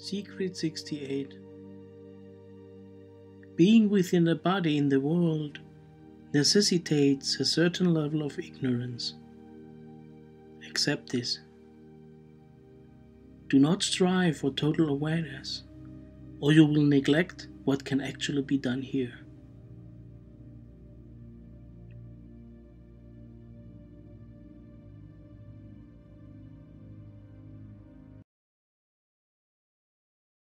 Secret 68 Being within a body in the world necessitates a certain level of ignorance. Accept this. Do not strive for total awareness, or you will neglect what can actually be done here.